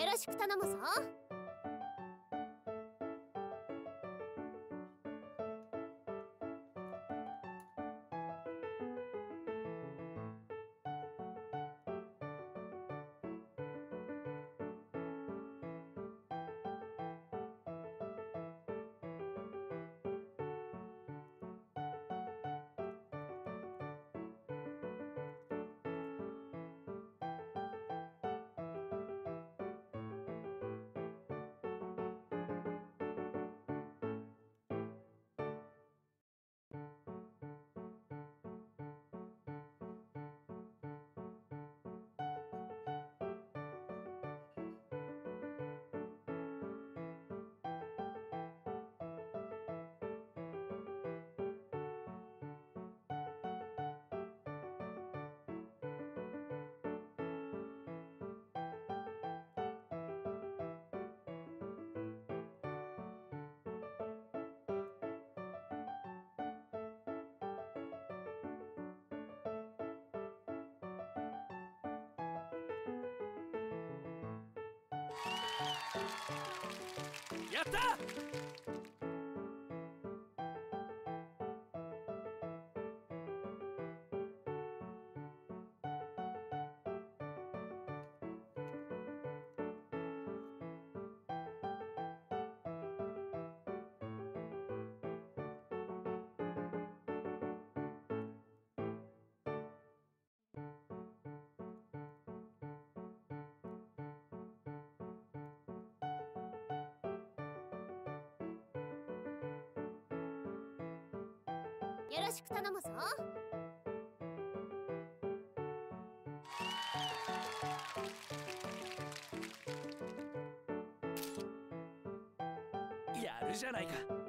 よろしく頼むぞ。やった よろしく頼むぞ。やるじゃないか。